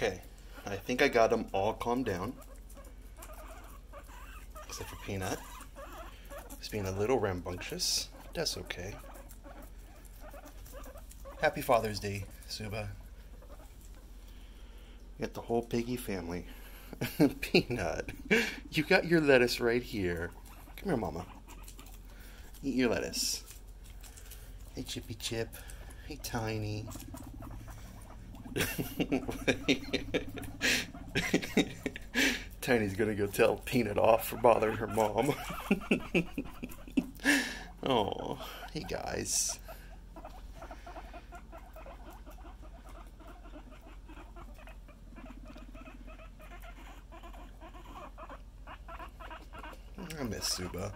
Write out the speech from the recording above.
Okay, I think I got them all calmed down. Except for Peanut. He's being a little rambunctious. That's okay. Happy Father's Day, Suba. You got the whole piggy family. Peanut, you got your lettuce right here. Come here, Mama. Eat your lettuce. Hey, Chippy Chip. Hey, Tiny. Tiny's gonna go tell Peanut off for bothering her mom. oh, hey guys. I miss Suba.